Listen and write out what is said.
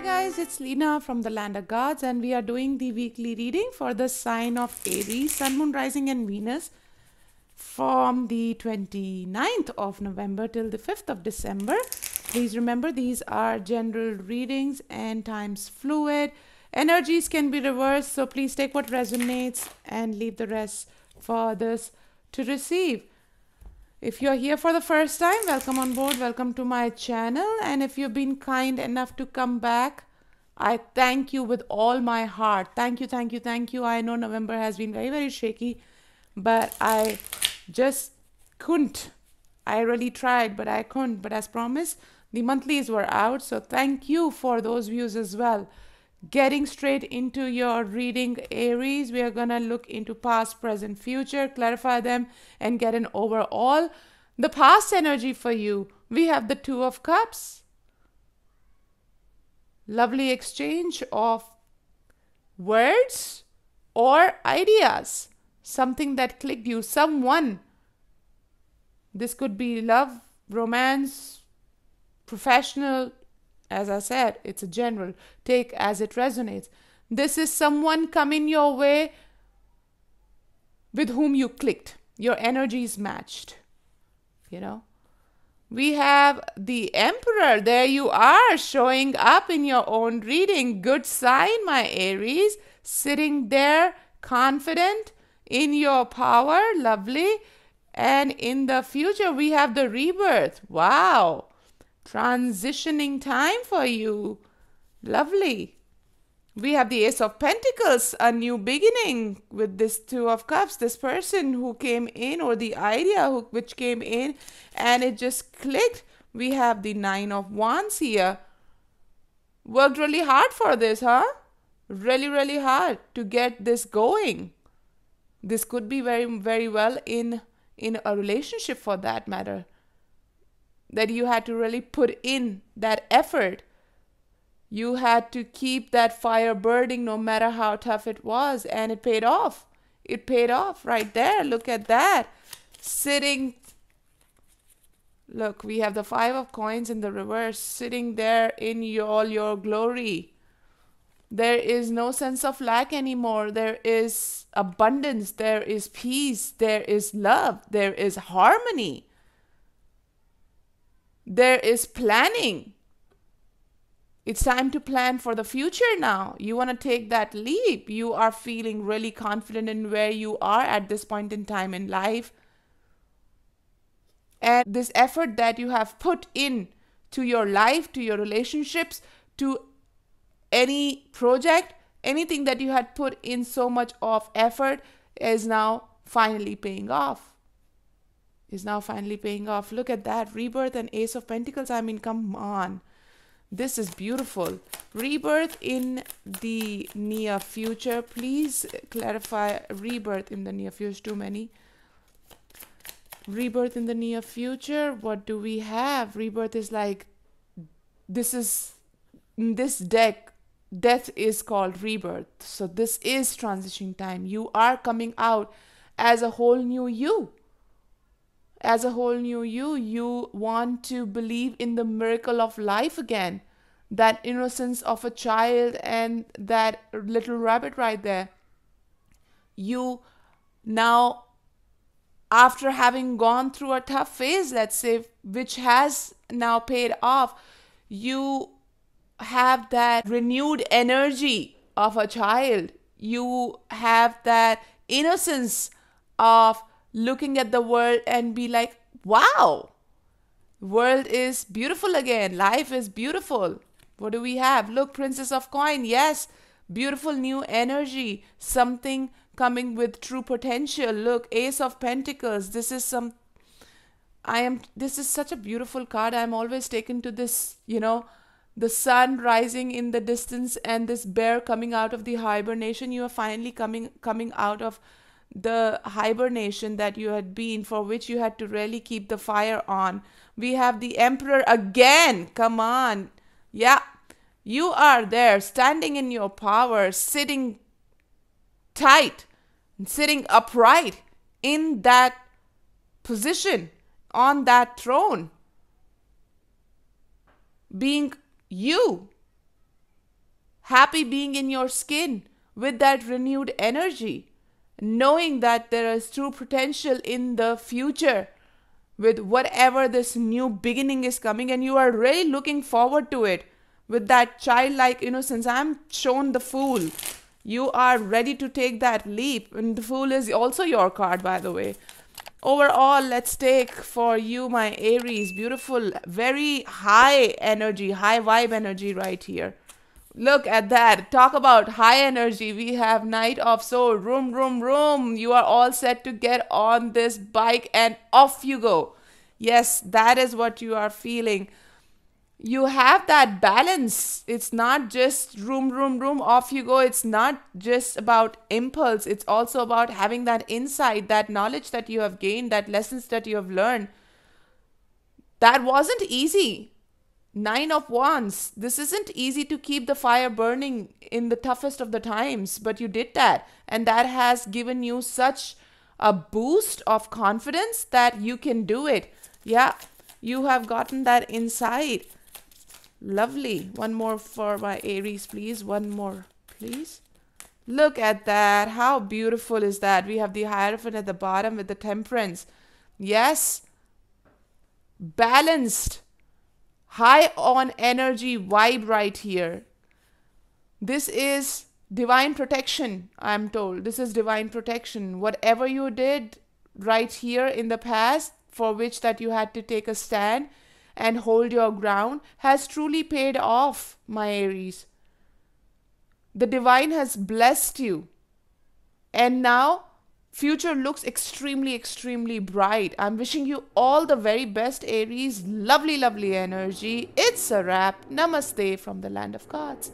Hi guys, it's Leena from the Land of Gods, and we are doing the weekly reading for the sign of Aries, Sun, Moon, Rising, and Venus from the 29th of November till the 5th of December. Please remember these are general readings and times fluid. Energies can be reversed, so please take what resonates and leave the rest for others to receive. If you're here for the first time, welcome on board, welcome to my channel. And if you've been kind enough to come back, I thank you with all my heart. Thank you, thank you, thank you. I know November has been very, very shaky, but I just couldn't. I really tried, but I couldn't. But as promised, the monthlies were out. So thank you for those views as well. Getting straight into your reading, Aries, we are going to look into past, present, future, clarify them, and get an overall. The past energy for you, we have the Two of Cups. Lovely exchange of words or ideas. Something that clicked you, someone. This could be love, romance, professional, as I said, it's a general. Take as it resonates. This is someone coming your way with whom you clicked. Your energies matched. You know? We have the Emperor. There you are, showing up in your own reading. Good sign, my Aries. Sitting there, confident in your power. Lovely. And in the future, we have the rebirth. Wow transitioning time for you. Lovely. We have the Ace of Pentacles, a new beginning with this Two of Cups, this person who came in, or the idea who, which came in, and it just clicked. We have the Nine of Wands here. Worked really hard for this, huh? Really, really hard to get this going. This could be very, very well in in a relationship for that matter that you had to really put in that effort. You had to keep that fire burning no matter how tough it was, and it paid off. It paid off right there. Look at that. Sitting. Look, we have the Five of Coins in the reverse, sitting there in all your glory. There is no sense of lack anymore. There is abundance. There is peace. There is love. There is harmony there is planning. It's time to plan for the future now. You want to take that leap. You are feeling really confident in where you are at this point in time in life. And this effort that you have put in to your life, to your relationships, to any project, anything that you had put in so much of effort is now finally paying off is now finally paying off. Look at that. Rebirth and Ace of Pentacles. I mean, come on. This is beautiful. Rebirth in the near future. Please clarify rebirth in the near future. Too many. Rebirth in the near future. What do we have? Rebirth is like, this is, this deck, death is called rebirth. So this is transition time. You are coming out as a whole new you as a whole new you. You want to believe in the miracle of life again, that innocence of a child and that little rabbit right there. You now, after having gone through a tough phase, let's say, which has now paid off, you have that renewed energy of a child. You have that innocence of looking at the world and be like, wow, world is beautiful again. Life is beautiful. What do we have? Look, Princess of Coin. Yes, beautiful new energy. Something coming with true potential. Look, Ace of Pentacles. This is some. I am. This is such a beautiful card. I'm always taken to this. You know, the sun rising in the distance and this bear coming out of the hibernation. You are finally coming coming out of the hibernation that you had been, for which you had to really keep the fire on. We have the emperor again. Come on. Yeah. You are there, standing in your power, sitting tight, sitting upright in that position, on that throne, being you, happy being in your skin with that renewed energy, knowing that there is true potential in the future with whatever this new beginning is coming, and you are really looking forward to it with that childlike innocence. I'm shown the fool. You are ready to take that leap, and the fool is also your card, by the way. Overall, let's take for you, my Aries, beautiful, very high energy, high vibe energy right here. Look at that. Talk about high energy. We have Knight of Soul. Room, room, room. You are all set to get on this bike and off you go. Yes, that is what you are feeling you have that balance. It's not just room, room, room, off you go. It's not just about impulse. It's also about having that insight, that knowledge that you have gained, that lessons that you have learned. That wasn't easy. Nine of Wands. This isn't easy to keep the fire burning in the toughest of the times, but you did that. And that has given you such a boost of confidence that you can do it. Yeah, you have gotten that inside. Lovely. One more for my Aries, please. One more, please. Look at that. How beautiful is that? We have the Hierophant at the bottom with the Temperance. Yes. Balanced. High on energy vibe right here. This is divine protection, I'm told. This is divine protection. Whatever you did right here in the past, for which that you had to take a stand, and hold your ground has truly paid off, my Aries. The divine has blessed you. And now, future looks extremely, extremely bright. I'm wishing you all the very best, Aries. Lovely, lovely energy. It's a wrap. Namaste from the land of gods.